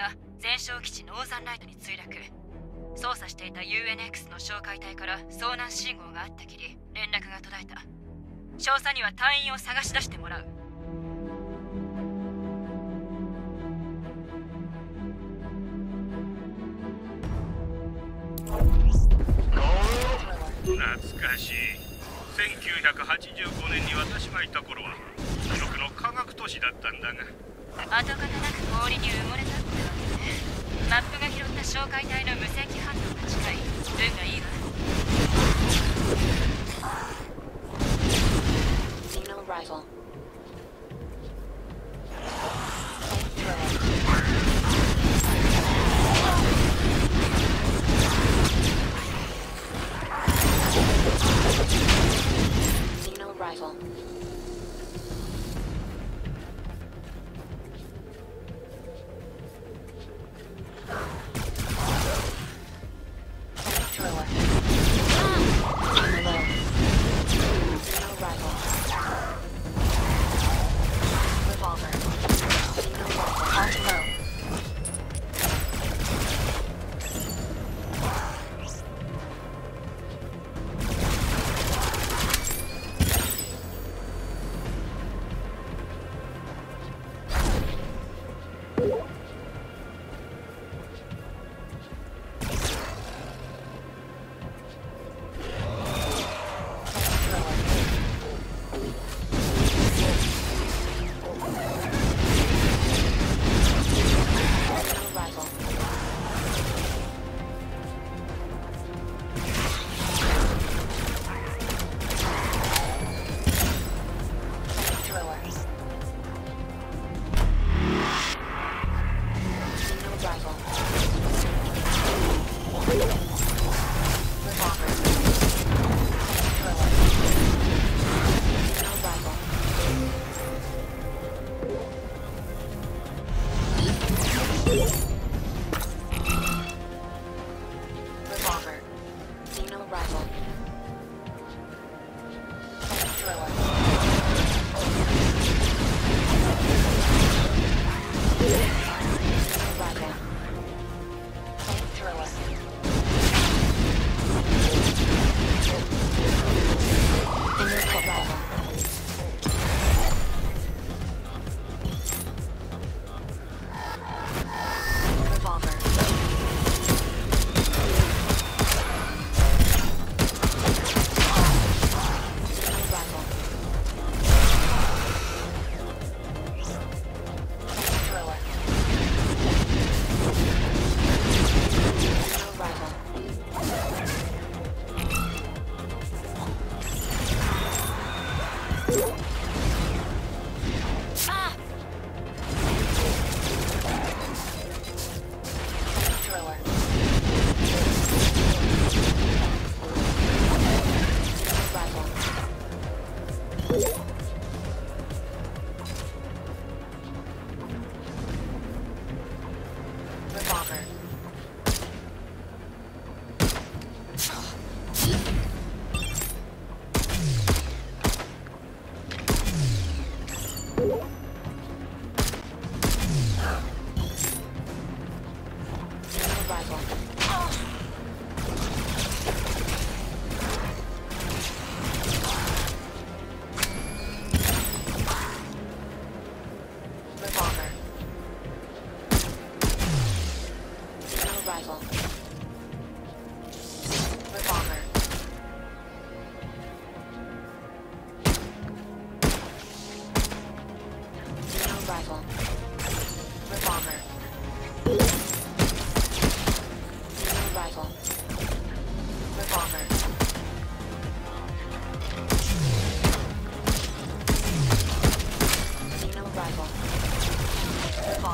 が全焼基地ノーザンライトに墜落。操作していた UNX の哨戒隊から遭難信号があったきり連絡が途絶えた。詳細には隊員を探し出してもらう。懐かしい。1985年に私がいた頃は記憶の科学都市だったんだが。跡形なく氷に埋もれたってマップが拾った紹介隊の好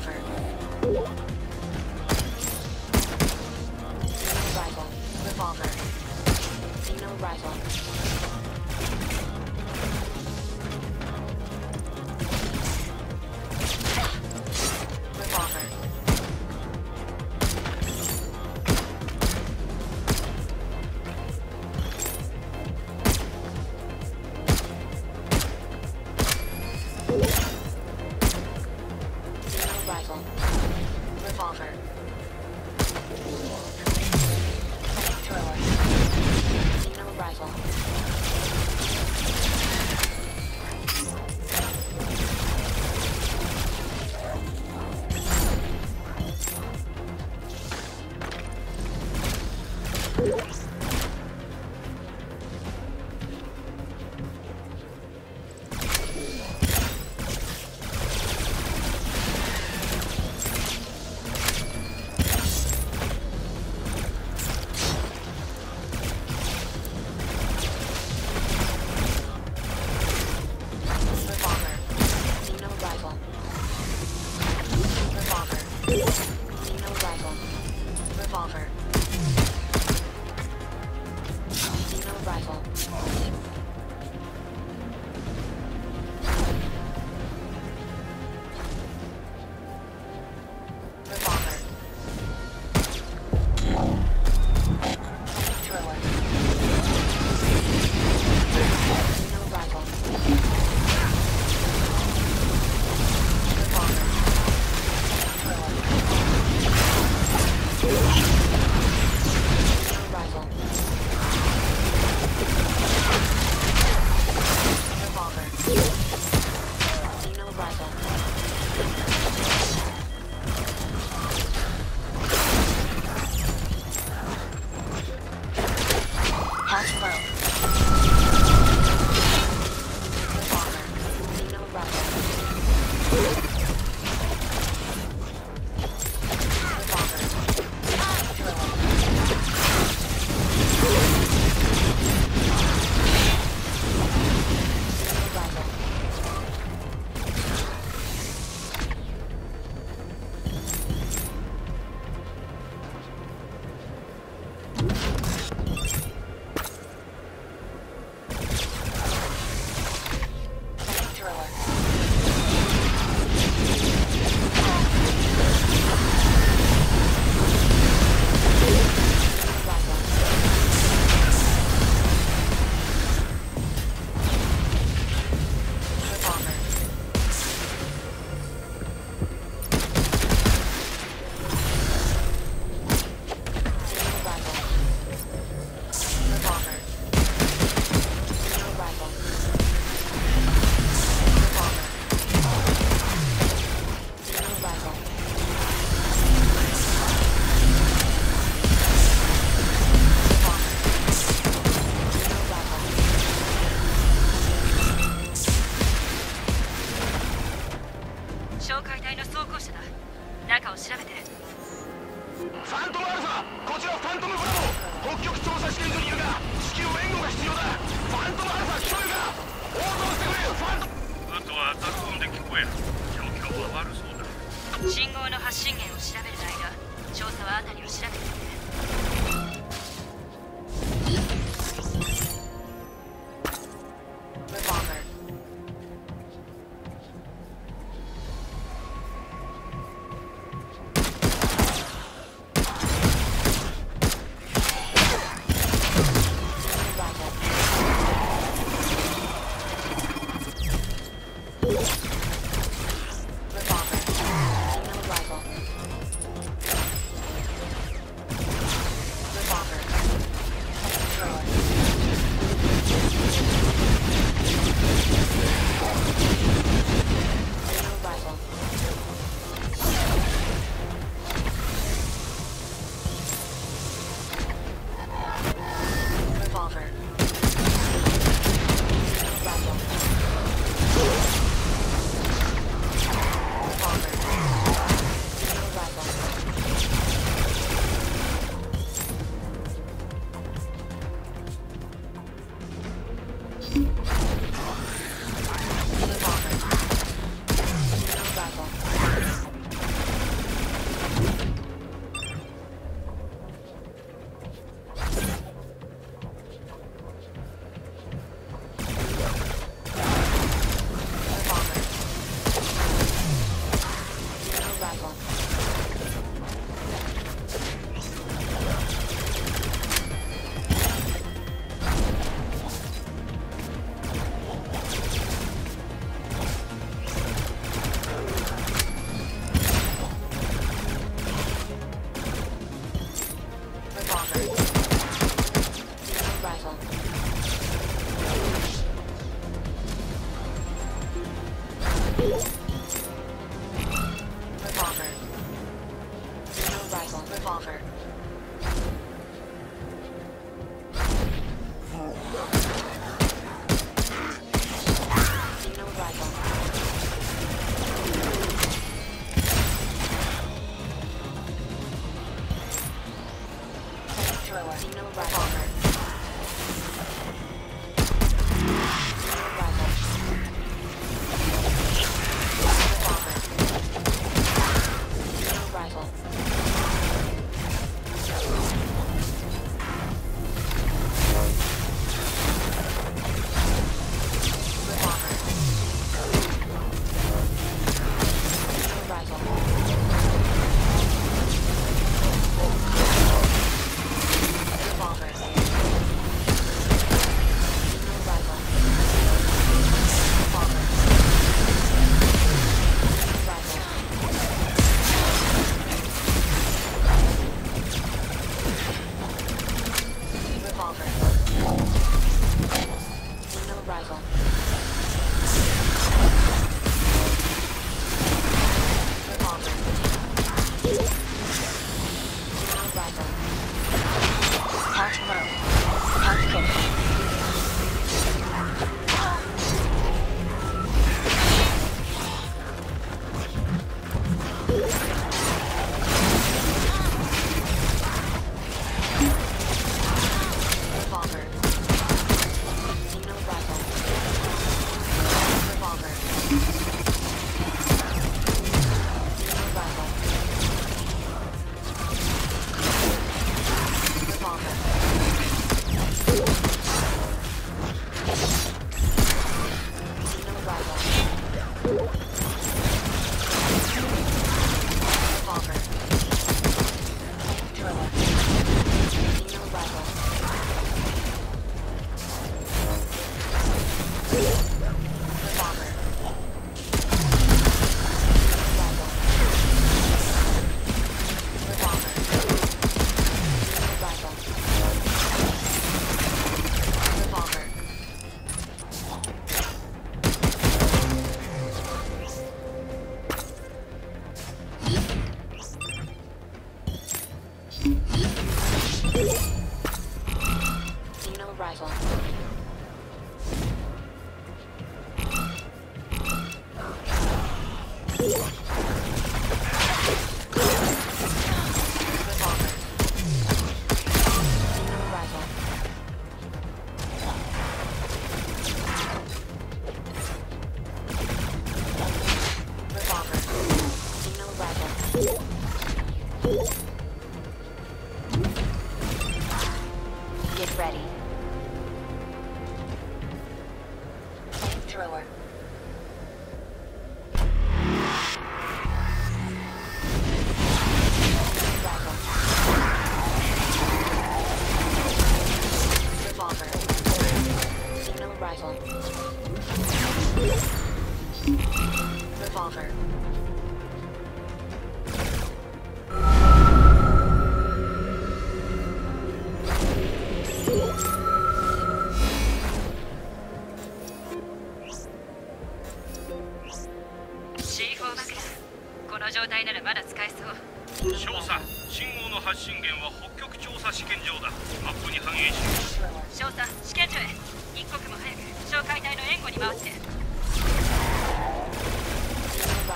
Revolver. Revolver.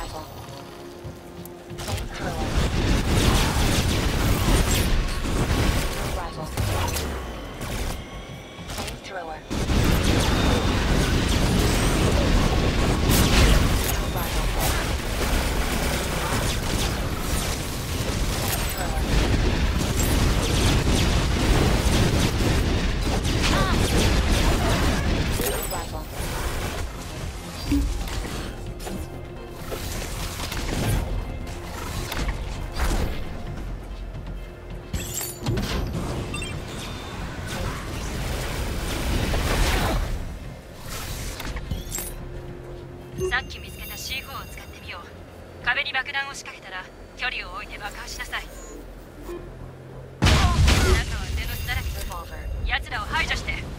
Arrival. さっき見つけた C4 を使ってみよう。壁に爆弾を仕掛けたら距離を置いて爆破しなさい。中はゼノだらけ奴らを排除して。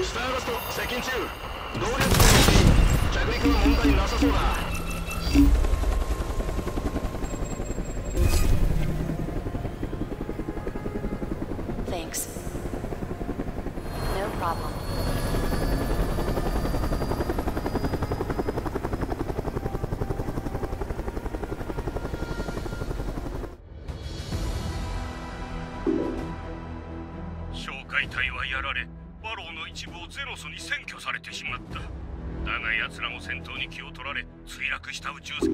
スターラスト接近中。動力着陸は問題なさそうだ。cristal Juice